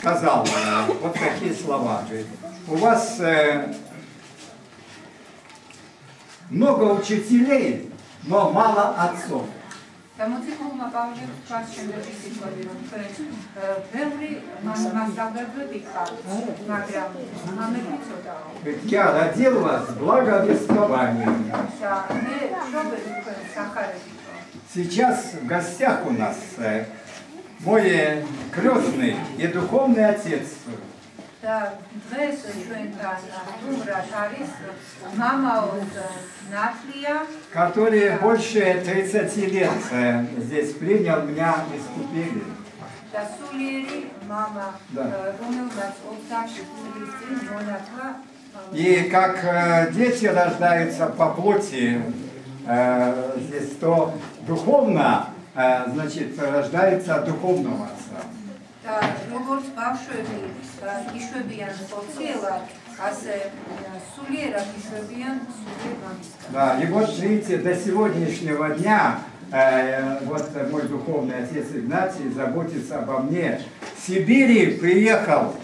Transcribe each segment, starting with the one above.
сказал э, вот такие слова. Говорит, у вас э, много учителей, но мало отцов. და მოციქულმა პავლემ თქვას შემდეგი სიტყვები, რომ თქვენ ე, ბევრი მას- მასწავლებლები გყავთ, მაგრამ ამები ცოტაო. Говорит, я родил вас благовествованием. და მე შობები თქვენ სახარებითო. Сейчас в гостях у нас э, мой крестный и духовный отец. Да, mēs šodien Который больше 30 лет э, здесь принял меня и скупили, Да. И как э, дети рождаются по плоти, э, здесь то духовно значит, рождается от духовного отца. და როგორც ბავშვები ე, იშვებიან პოციელად, ასე ე, სულიერად იშვებიან სულიერ მამისგან. Да, и вот видите, до сегодняшнего дня э, вот мой духовный отец Игнатий заботится обо мне. В Сибири приехал,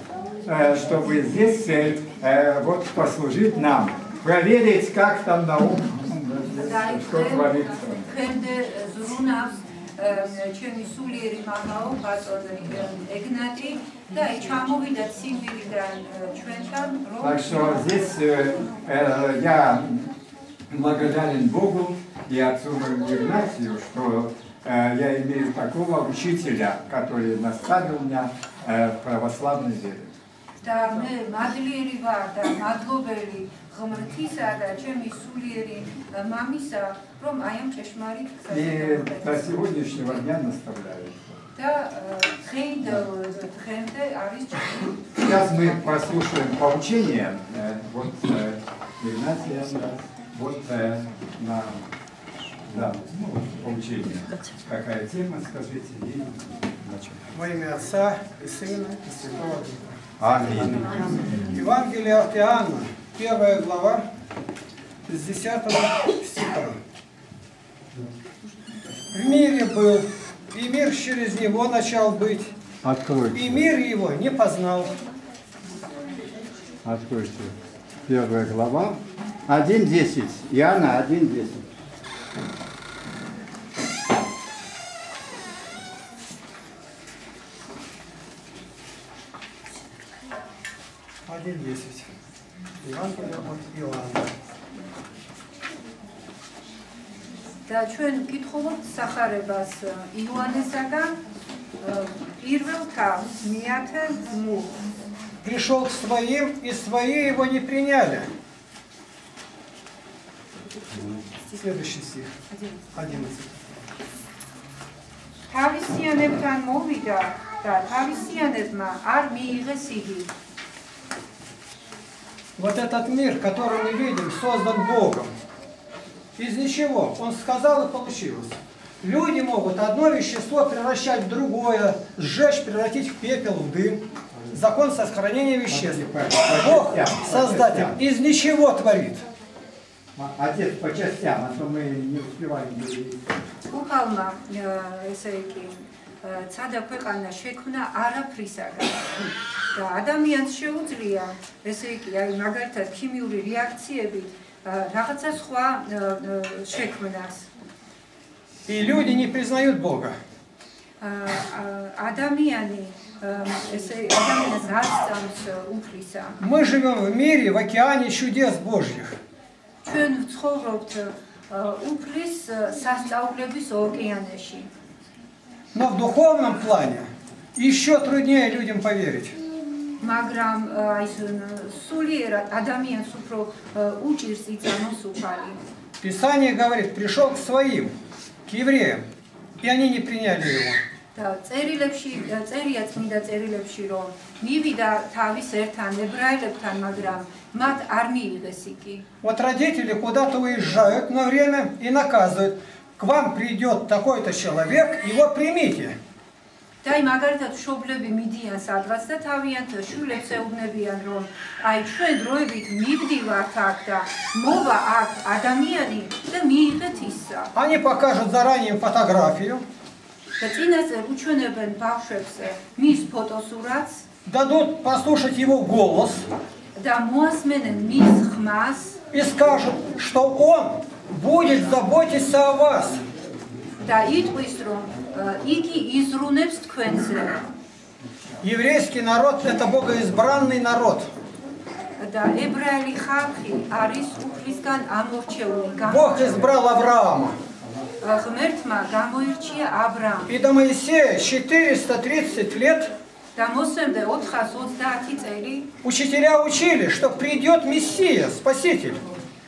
э, чтобы здесь э, э, вот послужить нам, проверить, как там наука, что творится. თქვენდე ზრუნავს ე, ჩემი სულიერი მამაო ბატონი ე, ეგნატი და აი ჩამოვიდა ციმბირიდან ე, ჩვენთან Так что здесь э, э, я благодарен Богу и отцу моему Игнатию, что э, я имею такого учителя, который наставил меня э, в православной вере. და მე მადლიერი ვარ და მადლობელი ღმრთისა და ჩემი სულიერი ე, მამისა რომ აი ამ ჭეშმარიტ И გზაზე до сегодняшнего дня наставляю. და ე, დღეიდან დღემდე არის ჩემი Сейчас мы послушаем поучение э, вот э, Игнатия, вот э, на да, ну, поучение. Какая тема, скажите, и начнем. Во имя Отца и Сына и Святого Духа. Аминь. Евангелие от Иоанна, первая глава, с 10 стиха. В мире был, и мир через него начал быть, и Откройте, мир его не познал. откройте. Первая глава. 1.10. Иоанна 1.10. Один десять. Евангелие от Иоанна და ჩვენ გითხულობთ სახარებას ე, იოანესაგან ე, პირველ თავს მეათე მუ Пришел к своим, и свои его не приняли. Следующий стих. 11. თავისიანებთან მოვიდა და თავისიანებმა არ მიიღეს იგი Вот этот мир, который мы видим, создан Богом. Из ничего. Он сказал и получилось. Люди могут одно вещество превращать в другое, сжечь, превратить в пепел, в дым. Закон сохранения веществ. Бог, Создатель, из ничего творит. А, Отец по частям, а то мы не успеваем говорить. უხალმა ე, ესე იგი ე, ცადა ქვეყანა შექმნა არაფრისაგან და ადამიანს შეუძლია ესე იგი აი მაგალითად ქიმიური რეაქციებით ე, რაღაცა სხვა ე, ე, შექმნას И люди не признают Бога. ა, ა, ადამიანი ე, ესე ადამიანს არ სწამს უფლისა Мы живем в мире, в океане чудес Божьих. ჩვენ ვცხოვრობთ ე, უფლის ე, სასწაულების ოკეანეში Но в духовном плане еще труднее людям поверить. მაგრამ ე, აი ეს სულიერად ადამიანს უფრო ე, უჭირს იწამოს უფალი. Писание говорит, пришел к своим, к евреям, и они не приняли его. და წერილებში ე, წერია წმინდა წერილებში რომ მივიდა თავის ერთთან ებრაელებთან, მაგრამ მათ არ მიიღეს იგი. Вот родители куда-то уезжают на время и наказывают. К вам придет такой-то человек, его примите. და აი მაგალითად შობლები მიდიან სადღაც და თავიანთ შვილებს ეუბნებიან რომ აი ჩვენ დროებით მივდივართ აქ და მოვა აქ ადამიანი და მიიღეთ ისა. Они покажут заранее им фотографию, და წინასწარ უჩვენებენ ბავშვებს მის ფოტოსურათს дадут послушать его голос და მოასმენენ მის ხმას и скажут, что он будет заботиться о вас. და იტყვის რომ э, იგი იზრუნებს თქვენზე Еврейский народ – это богоизбранный народ. და ებრაელი ხალხი არის უფლისგან ამორჩეული Бог გამოჩეული. избрал Авраама. ღმერთმა გამოირჩია აბრაამ И до Моисея 430 лет და მოსემდე 430 წელი учителя учили, что придет Мессия, Спаситель.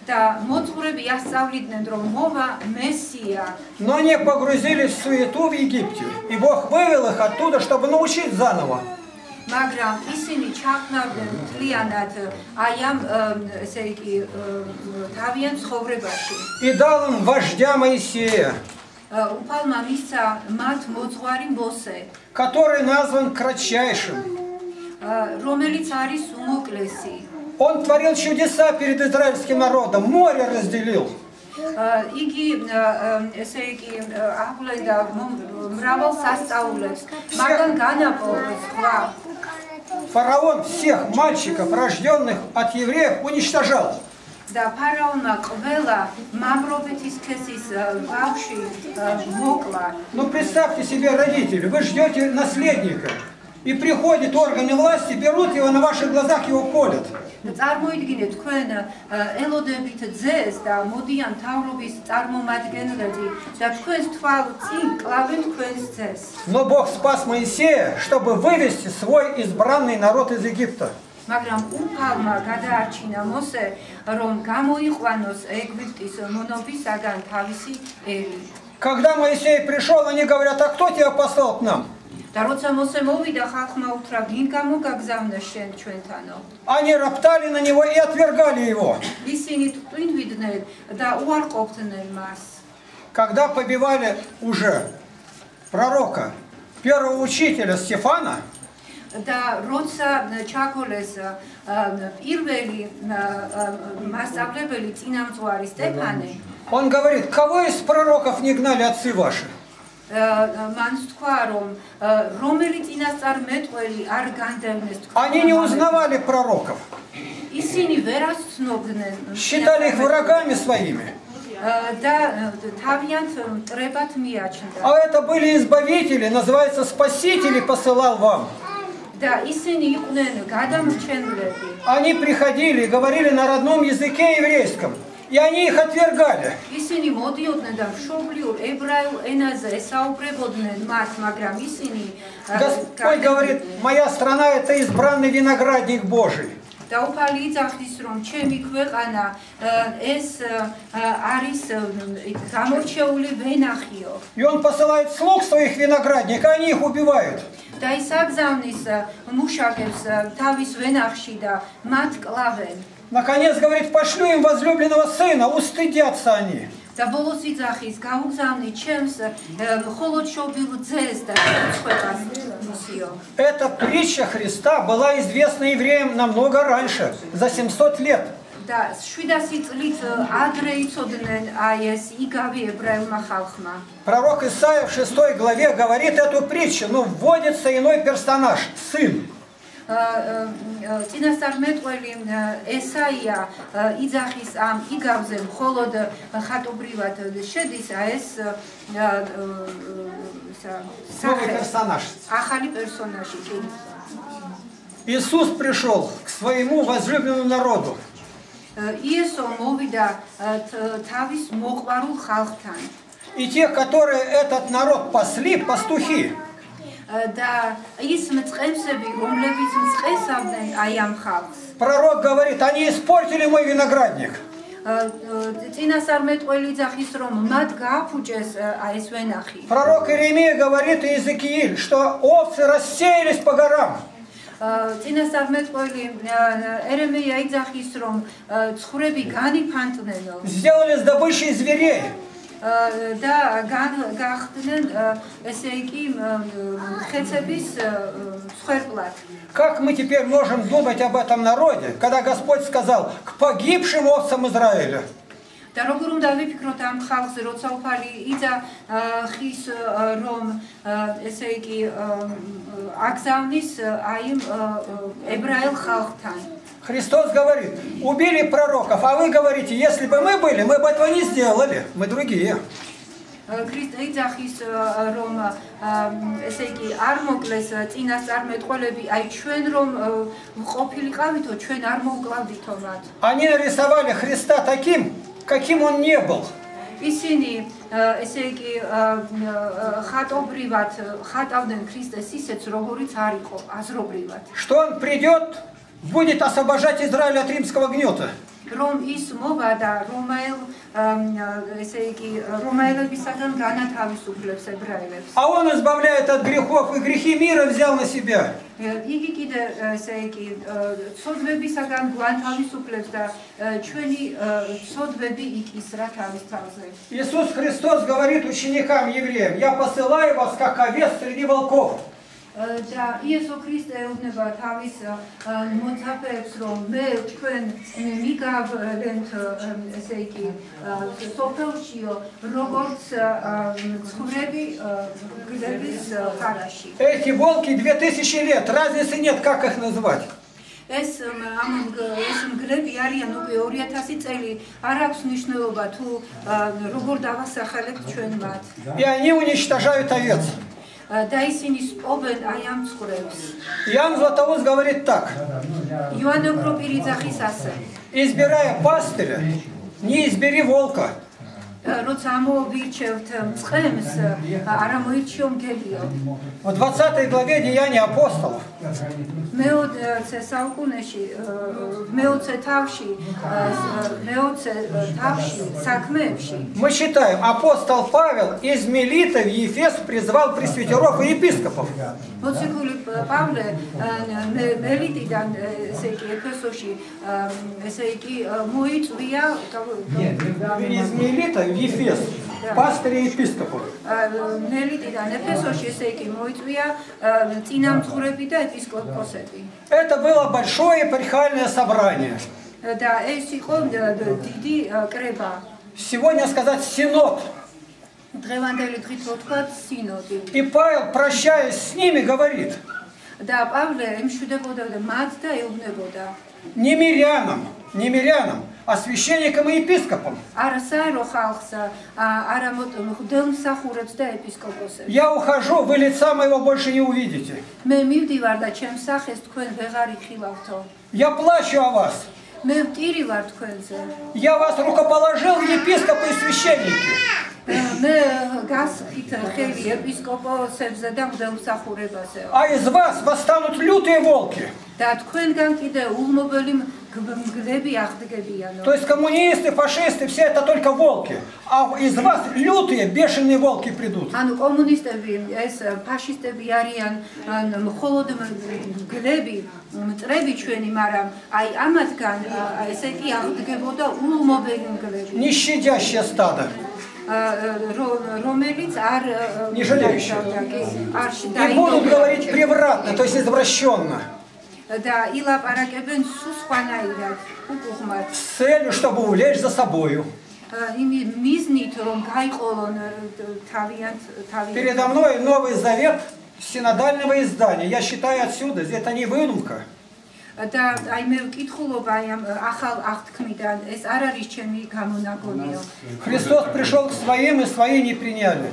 და მოწყურები ასწავლიდნენ რომ მოვა მესია Но они погрузились в суету в Египте. И Бог вывел их оттуда, чтобы научить заново. მაგრამ ისინი ჩაყნავდნენ მთლიანად აი ამ ემ, ესე იგი ემ, თავიანთ ცხოვრებაში И дал им вождя Моисея, ა, უფალმა მისცა მათ მოძღვარი მოსე который назван кратчайшим. ა, რომელიც არის უმოკლესი Он творил чудеса перед израильским народом, море разделил. ა, იგი ა, ემ, ესე იგი აბლედა მრავალ სასწაულებს მაგრამ განაპოვეს სხვა Фараон всех мальчиков, рожденных от евреев, уничтожал. და ფარაონმა ყველა მამრობითის ქესის ა, ბავში ა, მოკლა Ну представьте себе, родители, вы ждете наследника. И приходят органы власти, берут его, на ваших глазах его колят. და წარმოიდგინეთ თქვენ ა, ელოდებით ძეს და მოდიან თავრობის წარმომადგენლები და თქვენს თვალ წინ კლავენ თქვენს ძეს. Но Бог спас Моисея, чтобы вывести свой избранный народ из Египта. მაგრამ უფალმა გადაარჩინა მოსე, რომ გამოიყვანოს ეგვიპტის მონობისაგან თავისი ერი. Когда Моисей пришел, они говорят, а кто тебя послал к нам? და როცა მოსე მოვიდა ხალხმა უთხრა, ვინ გამოგაგზავნა შენ ჩვენთანო? Они роптали на него и отвергали его. ისინი ტვინვიდნენ და უარყოფდნენ მას. Когда побивали уже пророка, первого учителя Стефана, და როცა ჩაკოლეს ა, პირველი ა, ა, მასწავლებელი წინამძღვარი სტეფანე он говорит, кого из пророков не гнали отцы ваши? ა, მან თქვა რომ ა, რომელი წინასწარმეტყველი არ განდევნეს Они не თქვენ узнавали пророков, ისინი ვერას ცნობდნენ считали их врагами своими. ა, და ა, თავიანთ მტრებად მიაჩნდა А это были избавители, называется, спасители посылал вам. და ისინი იყვნენ გადამრჩენლები Они приходили и говорили на родном языке еврейском. И они их отвергали. ისინი მოდიოდნენ და მშობლიურ ებრაულ ენაზე ესაუბრებოდნენ მათ, მაგრამ ისინი ა, Господь говорит, моя страна это избранный виноградник Божий. და უფალი იძახის რომ ჩემი ქვეყანა ა, ეს ა, არის ა, გამორჩეული ვენახიო И он посылает слуг своих виноградник, а они их убивают. და ის აგზავნის ა, მუშაკებს ა, თავის ვენახში და მათ კლავენ Наконец, говорит, пошлю им возлюбленного сына, устыдятся они. და ბოლოს იძახის გავგზავნი ჩემს ა, მხოლოდ შობილ ძეს და შეწყვეტას მისიო Эта притча Христа была известна евреям намного раньше, за 700 лет. და 700 წლით ადრე იცოდნენ აი ეს იგავი ებრაელმა ხალხმა. Пророк Исаия в 6 главе говорит эту притчу, но вводится иной персонаж, сын. წინასწარმეტყველი ესაია ა, იძახის ამ იგავზე მხოლოდ ხატობრივად შედის აი ეს ა, ა, ისა, Новый სახე персонаж. ახალი პერსონაჟი კი. Иисус пришел к своему возлюбленному народу. ა, იესო მოვიდა ა, თ- თავის მოყვარულ ხალხთან. И те, которые этот народ пасли, пастухи, და ის მწყემსები, რომლებიც მწყესავდნენ აი ამ ხალხს. пророк говорит, они испортили мой виноградник. წინასწარმეტყველი ძახის რომ მათ გააფუჭეს აი ეს ვენახი. Пророк Иеремия говорит, и Иезекииль, что овцы рассеялись по горам. წინასწარმეტყველი ერემეია იძახის რომ ცხვრები განიფანტნენო Сделали с добычей зверей. და გან- გახდნენ ესე იგი ხეცების ცხვრებლად. Как мы теперь можем думать об этом народе, когда Господь сказал к погибшим овцам Израиля? და როგორ უნდა ვიფიქროთ ამ ხალხზე, როცა უფალი იდა აა, ხის აა, რომ აა, ესე იგი აა, აგზავნის აა, აი ამ აა, ებრაელ ხალხთან. Христос говорит, убили пророков, а вы говорите, если бы мы были, мы бы этого не сделали. Мы другие. ქრისტე იძახის აა, რომ აა, ესე იგი არ მოკლეს აა, წინასწარმეტყველები, აი ჩვენ რომ აა, ყოფილიყავითო, ჩვენ არ მოვკლავდითო მათ. Они нарисовали Христа таким, каким он не был. ისინი აა, ესე იგი აა, აა, ხატობრივად აა, ხატავდნენ ქრისტეს ისეც, როგორიც არ იყო, აზრობრივად. Что он придет, будет освобождать Израиль от римского гнета. რომ ის მოვა და რომაელ ამ, ესე იგი რომაელებისაგან განათავისუფლებს ებრაელებს. А он избавляет от грехов и грехи мира взял на себя. იგი კიდე ესე იგი ცოდვებისაგან განათავისუფლებს და ა, ჩვენი ა, ცოდვები იკისრა თავის თავზე. Иисус Христос говорит ученикам евреям, я посылаю вас как овец среди волков. ა, და იესო ქრისტე ეუბნება თავის ა, მოწაფეებს რომ მე თქვენ მიგავლენთ ა, ესე იგი ა, სოფელშიო როგორც ა, ცხოვრები ა, გლების ა, ხარაში Эти волки 2000 лет, разницы нет, как их назвать. ეს მ, ამ მგ- ეს მგლები არიან უკვე 2000 წელი არ აქვს მნიშვნელობა თუ ა, როგორ დავასახელებთ ჩვენ მათ И они уничтожают овец. ა, და ისინი სპობენ აი ამ ცხოვრებს Иоанн Златоуст говорит так, იოანე კროპირიძახის ასე избирая пастыря, не избери волка. ა, როცა ამოვირჩევთ წყემს ა, არ ამოირჩიო მგელიო В 20 главе Деяния апостолов მეოცე საუკუნეში ა, მეოცე თავში ა, ს- მეოცე ა, თავში საქმეებში мы читаем, апостол Павел из Мелита в Ефес призвал пресвитеров и епископов. მოციქული პავლე ა, მე- მელიტიდან ა, ესე იგი ეფესოში ა, ესე იგი ა, მოიწვია Из Мелита в Ефес пастыря и епископов. ა, მელიტიდან ეფესოში ესე იგი მოიწვია ა, წინამძღვრები და ეპისკოპოსები Это было большое епархиальное собрание. და ეს იყო ა, დიდი ა, კრება Сегодня сказать синод. И Павел, прощаясь с ними, говорит, не мирянам, не мирянам, а священникам и епископам. Я ухожу, вы лица моего больше не увидите. Я плачу о вас. Я вас рукоположил епископы и священники. მე გასხით ხელი ეპისკოპოსებზე და მღვდელმსახურებაზე А из вас восстанут лютые волки. და თქვენგან კიდე ულმობელი მგ- მგლები აღდგებიანო То есть коммунисты, фашисты, все это только волки. А из вас лютые, бешеные волки придут. ანუ კომუნისტები ეს ფაშისტები არიან ან მხოლოდ მგლები მტრები ჩვენი მაგრამ აი ამათგან ა, ესე კი აღდგებოდა ულმობელი მგლები Не щадящее стадо. ა, რო- რომელიც არ ა, Не жалеющие. დაიშალდა, კი, არ შ- И будут დაიმკვიდრა. говорить превратно, то есть извращенно. და ილაპარაკებენ სულ სხვანაირად უკუღმად С целью, чтобы увлечь за собою. ა, იმი მიზნით რომ გაიყოლონ ა, თავიანთ Передо თავიანთ мной Новый Завет синодального издания. Я считаю отсюда, это не выдумка. და აი მე ვკითხულობ აი ამ ახალ აღთქმიდან ეს არ არის ჩემი გამონაგონიო Христос пришел к своим, и свои не приняли.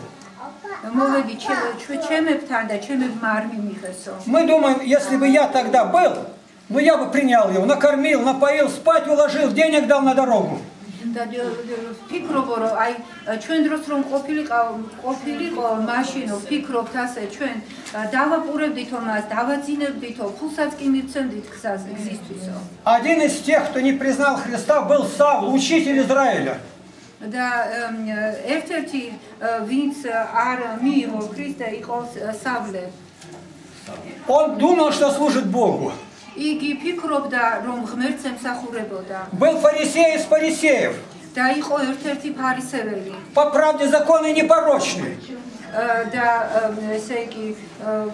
მოვედი ჩემ- ჩვენ ჩემებთან და ჩემებმა არ მიმიღესო Мы думаем, если бы я тогда был, ну я бы принял его, накормил, напоил, спать уложил, денег дал на дорогу. და ფიქრობ რომ აი ჩვენ დროს რომ ყოფილიყო ყოფილიყო მაშინ ვფიქრობთ ასე ჩვენ დავაპურებდითო მას დავაძინებდითო ფულსაც კი მივცემდით გზას გზისთვისო Один из тех, кто не признал Христа, был Савл, учитель Израиля. და ემ, ერთ-ერთი ა, ვინც არ მიიღო ქრისტე იყო სავლე Он думал, что служит Богу. იგი ფიქრობდა რომ ღმერთს ემსახურებოდა Был фарисей из фарисеев. და იყო ერთ-ერთი ფარისეველი По правде законы непорочный. ა, და ემ, ესე იგი ა,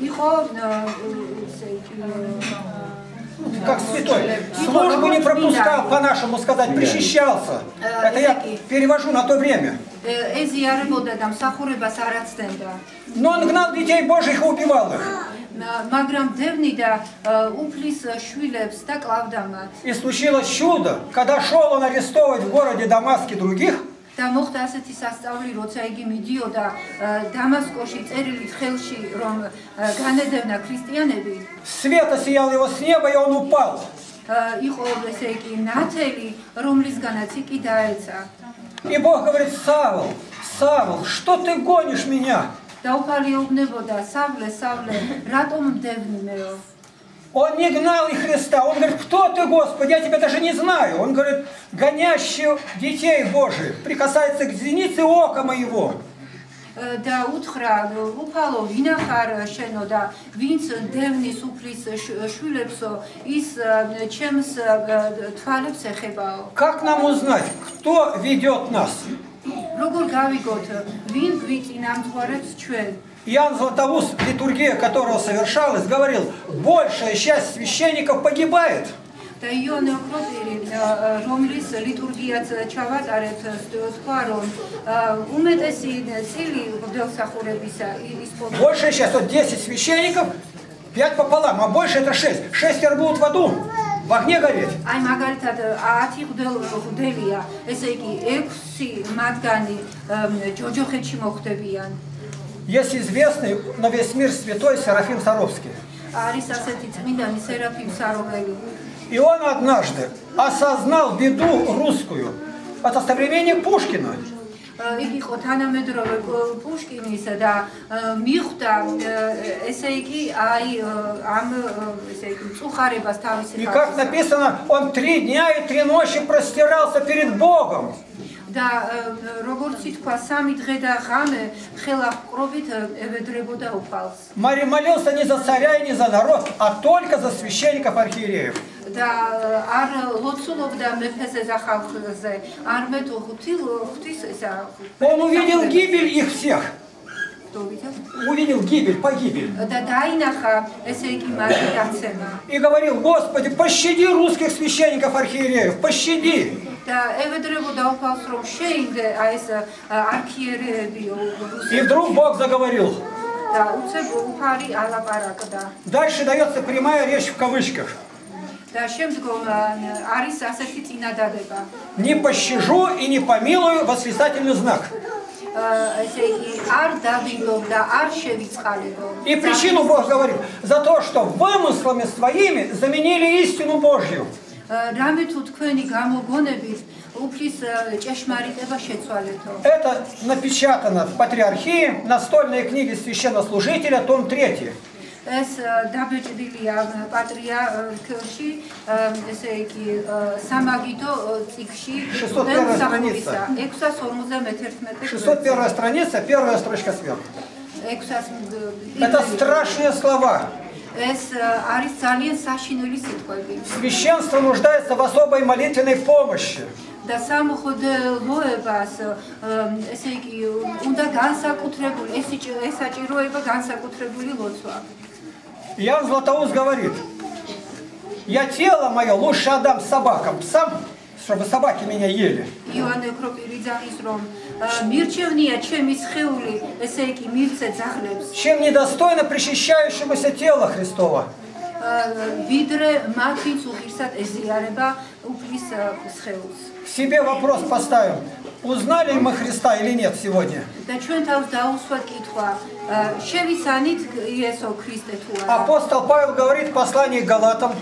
იყო ა, ესე იგი Как Святой. Службу не пропускал, по-нашему сказать, причащался. Это я перевожу на то время. ე- ეზიარებოდა და მსახურებას არ აცდენდა. Но он гнал детей Божьих и убивал их. მა- მაგრამ დევნიდა ა, უფლის შვილებს და კლავდა მათ. И случилось чудо, когда шел он арестовывать в городе Дамаске других, და მოხდა ასეთი სასწაული, როცა იგი მიდიოდა ა, დამასკოში წერილით ხელში, რომ ა, განედევნა ქრისტიანები, света сиял его с неба, и он упал. ა, იყო ესე იგი ნათელი, რომლისგანაც იგი დაეცა. И Бог говорит, Савл, Савл, что ты гонишь меня? და უფალიობნებოდა, სავლე, სავლე, რატომ მდევნი მეო? Он не гнал и Христа. Он говорит, кто ты, Господи, я тебя даже не знаю. Он говорит, гонящий детей Божьих, прикасается к зенице ока моего. ა, და უთხრა, უფალო, ვინა ხარ შენო და ვინც დევნის უფლის შ- შვილებსო, ის ა, ჩემს ა, თვალებს ეხებაო. Как нам узнать, кто ведет нас? როგორ გავიგოთ, ვინ გვიწინამძღვარებს ჩვენ? Иоанн Златоуст, литургия которого совершалась, говорил, большая часть священников погибает. და იონე ოქროპირი, ა, რომლის ლიტურგიაც ჩავატარეთ, თქვა რომ ა, უმეტესი წილი ღვთისმსახურებისა ის პო- Большая часть, вот 10 священников, 5 пополам, а больше это 6. Шестеро будут в аду, в огне гореть. აი მაგალითად 10 ღვდელ ღვდელია, ესე იგი 6 მათგანი ემ, ჯოჯოხეთში მოხვდებიან. Есть известный на весь мир святой Серафим Саровский. არის ასეთი წმინდანი სერაფიმ საროღელი. И он однажды осознал беду русскую. Это современник Пушкина. ა, იგი იყო თანამედროვე პ- პუშკინისა და ა, მიხვდა ა, ესე იგი აი ა, ამ ა, ესე იგი წუხარებას თავისი И как ხალხისა. написано, он три дня и три ночи простирался перед Богом. და ა, როგორც ითქვა სამი დღე და ღამე ხელა ყრობით ა, ევედრებოდა უფალს Марий молился не за царя и не за народ, а только за священников архиереев. და ა, არ ლოცულობდა მეფეზე და ხალხზე არამედ ღვთილ ღვთის ესა Он увидел гибель их всех. ხო ვიცით? Увидел гибель, погибель. და დაინახა ესე იგი მათი დაცემა И говорил, Господи, пощади русских священников архиереев, пощади. И вдруг Бог заговорил. Дальше дается прямая речь в кавычках. Не пощажу и не помилую восклицательный знак. И причину Бог говорит за то, что вымыслами своими заменили истину Божью ა, რამე თუ თქვენი გამოგონებით უფლის ა, ჭეშმარიტება შეცვალეთო Это напечатано в Патриархии, настольные книги священнослужителя, том 3. ეს ა, დაბეჭდილია პატრიარქში ა, ესე იგი ა, სამაგიდო ა, წიგში 601 მსახურისა, 651 601 страница, первая строчка сверху. 600 Это страшные слова. ეს ა, არის ძალიან საშინელი სიტყვები Священство нуждается в особой молитвенной помощи. და სამხოდლოებას ა, ესე იგი უნდა განსაკუთრებული ეს იჭ- ესაჭიროება განსაკუთრებული ლოცვა Иоанн Златоуст говорит, я тело мое лучше отдам собакам, псам, чтобы собаки меня ели. იოანე ქროპირიძაღის რომ ა, მირჩევნია ჩემი სხეული ესე იგი მირცე ძაღლებს чем недостойно причащающемуся тела Христова. ა, ვიდრე მათ ვინც უღირსად ეზიარება უფლის ა, სხეულს К себе вопрос поставим. Узнали мы Христа или нет сегодня? და ჩვენ თავს დაუსვათ კითხვა ა, შევიცანით იესო ქრისტე თუ არა Апостол Павел говорит в послании к Галатам,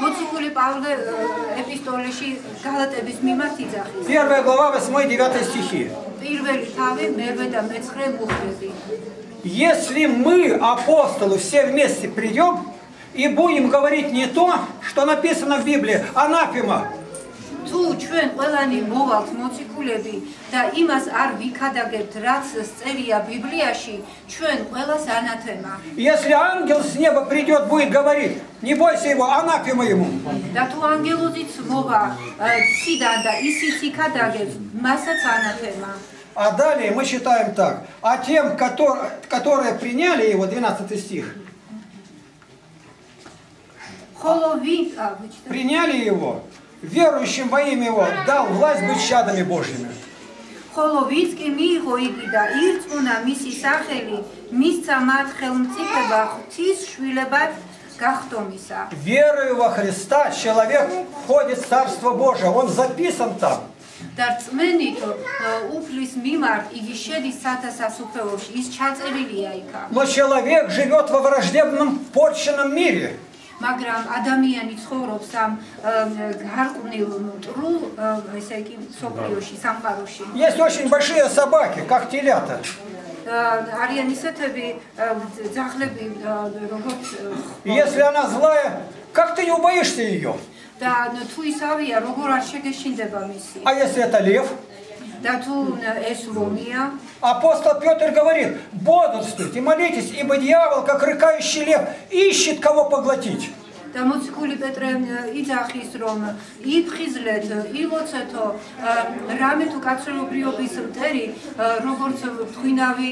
მოციქული პავლე ა, ეპისტოლეში გალატების მიმართ იძახის 1 глава, 8-9 стихи. პირველი თავი მერვე და მეცხრე მუხლები Если мы, апостолы, все вместе придем и будем говорить не то, что написано в Библии, анафема, თუ ჩვენ ყველანი მოვალთ მოციქულები და იმას არ ვიქადაგებთ, რაც წერია ბიბლიაში, ჩვენ ყველას ანათემა. если ангел с неба придет, будет говорить, не бойся его, анафема ему. და თუ ანგელოზიც მოვა ა, ციდან და ისიც იქადაგებს, მასაც ანათემა. А далее мы читаем так. А тем, которые, которые приняли его, 12 стих, приняли его, верующим во имя его, дал власть быть чадами Божьими. ხოლო ვინც კი მიიღო იგი და ირწმუნა მისი სახელი, მისცა მათ ხელმწიფება ღვთის შვილებად გახდომისა. Верою во Христа человек входит в Царство Божие, он записан там. და რწმენით ა, უფლის მიმართ იგი შედის სათასასუფეოში, ის ჩაწერილია იქა. Но человек живет во враждебном порченном мире. მაგრამ ადამიანი ცხოვრობს ამ ა, გარყვნილ მტრულ ა, ესე იგი სოფლიოში, სამყაროში. Есть очень большие собаки, как телята. ა, არიან ისეთები ა, ძაღლები ა, როგორც И если она злая, как ты не убоишься ее? და თუ ისავია, როგორ არ შეგეშინდება მისი. А если это лев? და თუ ეს ლომია, Апостол Петр говорит, бодрствуйте, молитесь, ибо дьявол, как рыкающий лев, ищет кого поглотить. და მოციქული პეტრე იძახის რომ იფხიზლეთ, ილოცეთო რამე თუ კაცობრიობის მტერი როგორც თქვინავი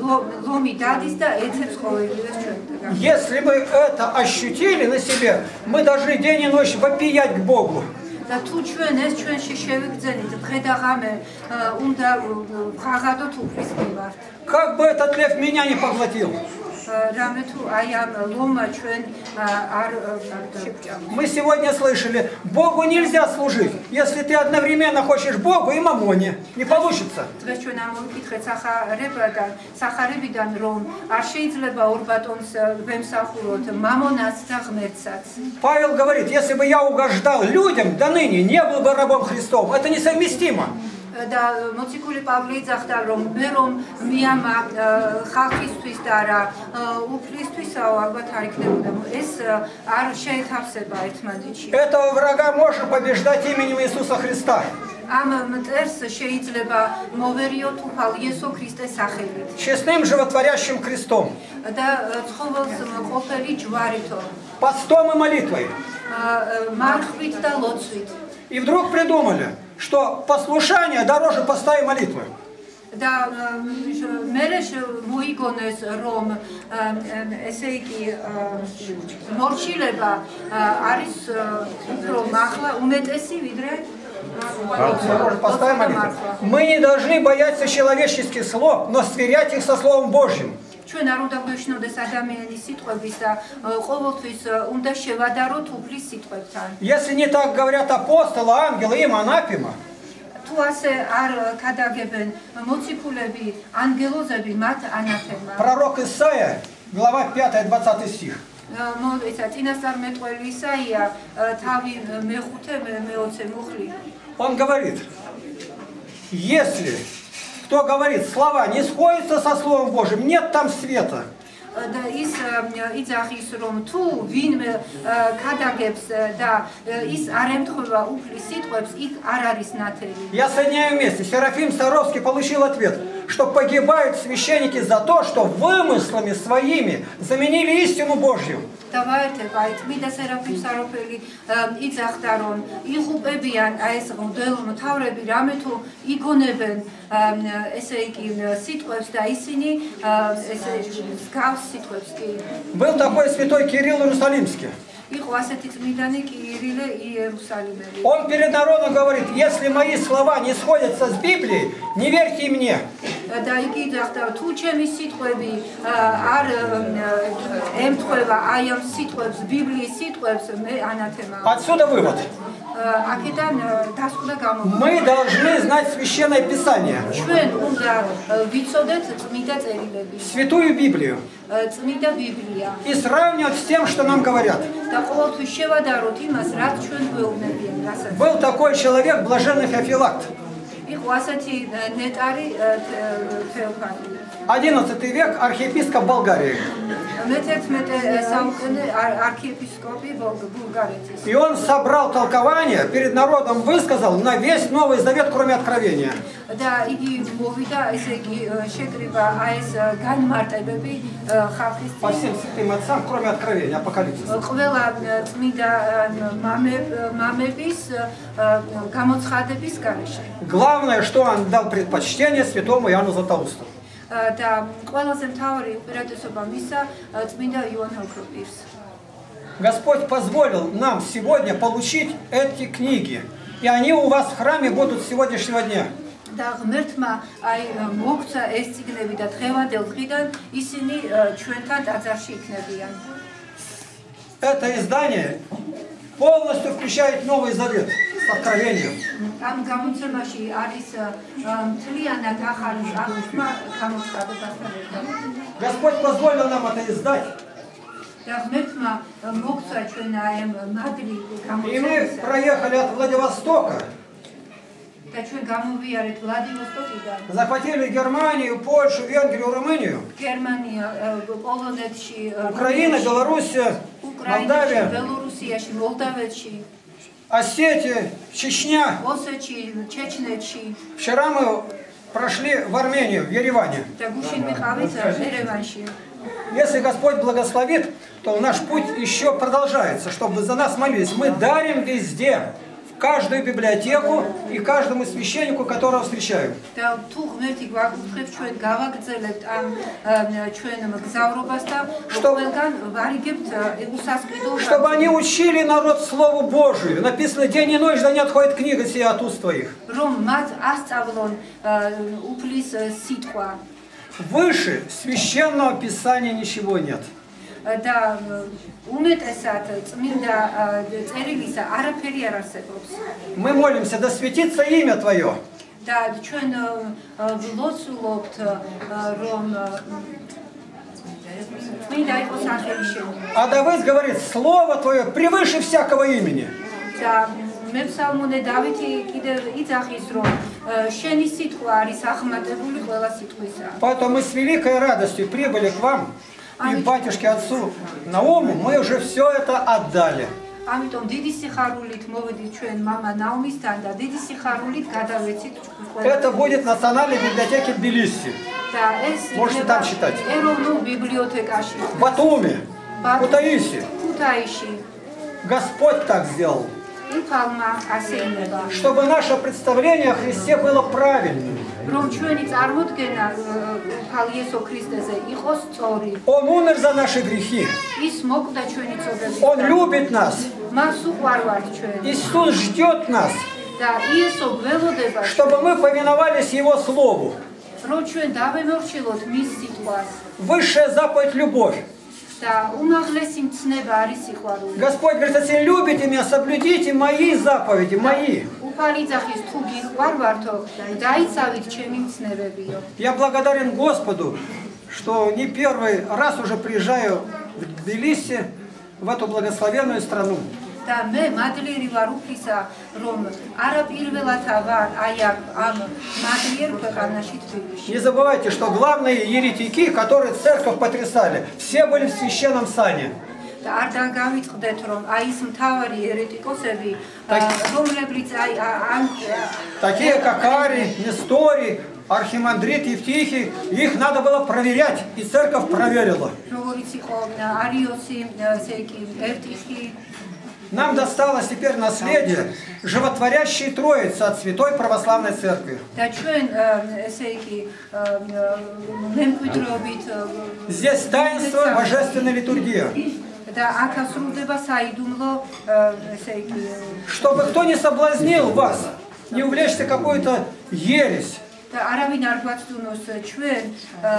ლო- ლომი დადის და ეცებს ყოველივეს ჩვენთან. Если мы это ощутили на себе, мы должны день и ночь вопиять к Богу. და თუ ჩვენ ეს ჩვენში შევიგრძენით დღე და ღამე ა, უნდა ღაღადოთ უფლის მიმართ. Как бы этот лев меня не поглотил. ა, რამე თუ აი ამ ლომა ჩვენ ა, არ შეგვჭამთ. Мы сегодня слышали, Богу нельзя служить, если ты одновременно хочешь Богу и мамоне. Не получится. დღეს ჩვენ ამოვიკითხეთ სახარებიდან, სახარებიდან რომ არ შეიძლება ორ ბატონს ა, ვემსახუროთ მამონას და ღმერთსაც. Павел говорит, если бы я угождал людям до ныне, не был бы рабом Христом. Это несовместимо. და მოციქული პავლე იძახდა რომ მე რომ მიამა ა, ხალხისთვის და რა ა, უფლისთვისაო ალბათ არ იქნებოდა. ეს ა, არ შეეთავსება ერთმანეთში. Этого врага можно побеждать именем Иисуса Христа. ამ მტერს შეიძლება მოვერიოთ უფალ იესო ქრისტეს სახელით Честным животворящим крестом. და ა, ცხოველს ყოფილი ჯვარითო Постом и молитвой. ა, ა, მარხვით და ლოცვით. И вдруг придумали, что послушание дороже поста и молитвы. Da mereš mūjkones rom eseki morčileba aris pro mahla umetesi vidre Мы не должны бояться человеческих слов, но сверять их со Словом Божьим. ჩვენ არ უნდა გვეშნოდეს ადამიანის სიტყვების და ა, ყოველთვის ა, უნდა შევადაროთ უფლის სიტყვებთან. Если не так говорят апостолы, ангелы, им анафема, თუ ასე არ გადაგებენ მოციქულები, ანგელოზები, მათ ანათემა. пророк Исаия, глава 5, 20 стих. მოიცა წინასწარ მეტყველი ისაია ა, თავი მეხუთე მე- მეოცე მუხლი. Он говорит, если кто говорит, слова не сходятся со Словом Божьим, нет там света. და ის ა, იძახის რომ თუ ვინმე ა, გადაგებს ა, და ა, ის არ ემთხვევა უფლის სიტყვებს, იქ არ არის ნათელი. Я соединяю вместе. Серафим Саровский получил ответ, что погибают священники за то, что вымыслами своими заменили истину Божью. და ვაერთება აი წმინდა სერაფიმ საროფელი ა, იძახდა რომ იღუპებიან აი ეს მდელ მთავრები რამე თუ იგონებენ ა, ესე იგი სიტყვებს და ისინი ა, ესე გავს სიტყვებს კი Был такой святой Кирилл Иерусалимский. Он перед народом говорит, если мои слова не сходятся с Библией, не верьте мне. Отсюда вывод. Мы должны знать Священное Писание. Святую Библию. И сравнивать с тем, что нам говорят. Был такой человек, блаженный Феофилакт. XI век, архиепископ Болгарии. Э, и он собрал толкование, перед народом высказал на весь Новый Завет, кроме Откровения. Да, и мовида, и э, шекрива, а из э, ганмартайбеби хавхисти. По всем святым отцам, кроме Откровения, Апокалипсиса. Хвела тмида мамебис, гамоцхадебис, конечно. Главное, что он дал предпочтение святому Иоанну Златоусту ა, და ყველაზე მთავარი უპირატესობა მისა ა, წმინდა იოანე ოქროპირს. Господь позволил нам сегодня получить эти книги. И они у вас в храме будут с сегодняшнего дня. და ღმერთმა აი მოგცა ეს ციგნები და დღევანდელ დღიდან ისინი ა, ჩვენთან ტაძარში იქნებიან. Это издание полностью включает Новый Завет с откровением. Господь позволил нам это издать. И мы проехали от Владивостока. Захватили Германию, Польшу, Венгрию, Румынию. Украина, Белоруссия, Молдавия. Осетия, Чечня. Вчера мы прошли в Армению, в Ереване. Если Господь благословит, то наш путь еще продолжается, чтобы за нас молились. Мы дарим везде каждую библиотеку и каждому священнику, которого встречаю. Чтобы, чтобы они учили народ Слову Божию. Написано день и ночь, да не отходит книга сия от уст твоих. Выше священного писания ничего нет და უმეტესად წმინდა ა, წერილისა არაფერი არ არსებობს. Мы молимся, да светится имя Твое. და ჩვენ ა, ვლოცულობთ ა, რომ а, წმინდა იყოს სახელი შენი. А Давид говорит, Слово Твое превыше всякого имени. და მეფსალმუნე დავითი კიდევ იძახის რომ ა, შენი სიტყვა არის ახმატებული ყველა სიტყვისა. Поэтому мы с великой радостью прибыли к вам и батюшке отцу Науму, мы уже все это отдали. ამიტომ დიდი სიხარულით მოვედით ჩვენ мама ნაუმისთან და დიდი სიხარულით გადავეცით ყველა. Это будет в Национальной библиотеке Тбилиси, და ეს Можете იქნება там читать. ეროვნულ ბიბლიოთეკაში, в Батуми, в Кутаиси. ქუთაისში. Господь так сделал, უფალმა ასე ინება, чтобы наше представление о Христе было правильным. რომ ჩვენი წარმოდგენა უფალ იესო ქრისტეზე იყოს სწორი. Он умер за наши грехи. ის მოკვდა ჩვენი Он წოდებით. любит нас. მას უყვარვართ ჩვენ. Иисус ждет нас, და იესო გველოდება, чтобы мы повиновались Его Слову. რომ ჩვენ დავემორჩილოთ მის სიტყვას. Высшая заповедь – любовь. Господь говорит, если любите меня, соблюдите мои заповеди, мои. Я благодарен Господу, что не первый раз уже приезжаю в Тбилиси, в эту благословенную страну და მე მადლიერი ვარ უფლისა, რომ არაპირველათა ვარ აი აქ ამ მადლიერ ქვეყანაში თბილისში. Не забывайте, что главные еретики, которые церковь потрясали, все были в священном сане. და არ დაგავიწყდეთ, რომ აი ეს მთავარი ერეტიკოსები, ა, რომლებიც აი ა- ამ Такие как Ари, Нестори, Архимандрит, Евтихий, их надо было проверять, и церковь проверила. Нам досталось теперь наследие животворящей Троицы от Святой Православной Церкви. Здесь таинство Божественной Литургии. Чтобы кто не соблазнил вас, не увлечься какой-то ересь, და არავინ არ გვაცდუნოს ჩვენ ა,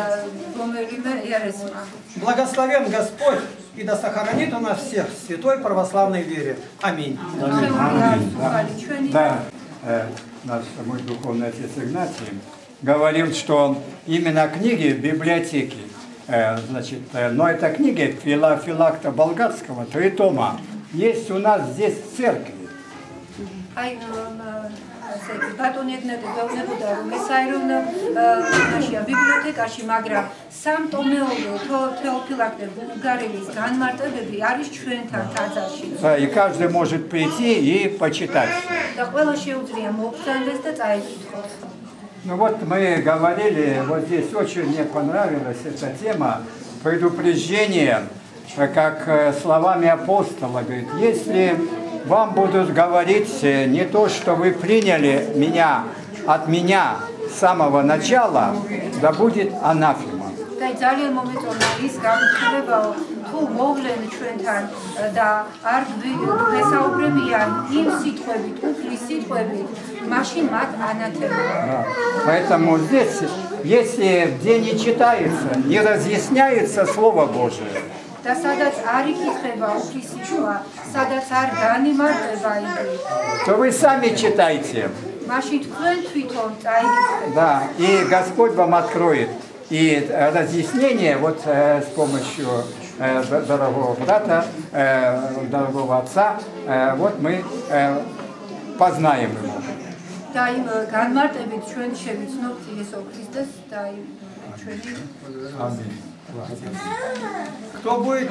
რომელიმე ერესმა. Благословен Господь и да сохранит у нас всех в святой православной вере. Аминь. მოხეული არის უფალი ჩვენი Да, э, наш мой духовный отец Игнатий говорил, что именно книги в библиотеке, э, значит, э, но это книги Фила, Филакта Болгарского, три тома, есть у нас здесь в церкви. აი ნ- ასე იგი ბატონი ეგნატე გვეუბნებოდა რომ ეს აერონაშია ბიბლიოთეკაში მაგრამ სამტომეულო თეოფილაკტე ბულგარელის განმარტებები არის ჩვენთან ტაძარში Э, И каждый может прийти и почитать. და ყველა შეუძლია მოგზავნდეს და წაიკითხოს Ну вот мы говорили, вот здесь очень мне понравилась эта тема предупреждения, э, как э, словами апостола, говорит, если вам будут говорить э, не то, что вы приняли меня от меня с самого начала, да будет анафема. და ძალიან მომეწონა ის გამოცდილებაო თუ თუ მოვლენ ჩვენთან და არ გვესაუბრებიან იმ სიტყვებით, უფლის სიტყვებით, მაშინ მათ ანათებია. Да. Поэтому здесь, если где не читается, не разъясняется Слово Божие, და სადაც არ იკითხება უფლის სიტყვა, სადაც არ განიმარტება იგი, то вы сами читайте. მაშინ თქვენ თვითონ წაიკითხეთ. Да, и Господь вам откроет. И э, разъяснение вот э, с помощью э, д- дорогого брата, э, дорогого отца, э, вот мы э, познаем его. და იმ განმარტებით ჩვენ შევიცნობთ იესო ქრისტეს და იმ ჩვენი Аминь. Кто будет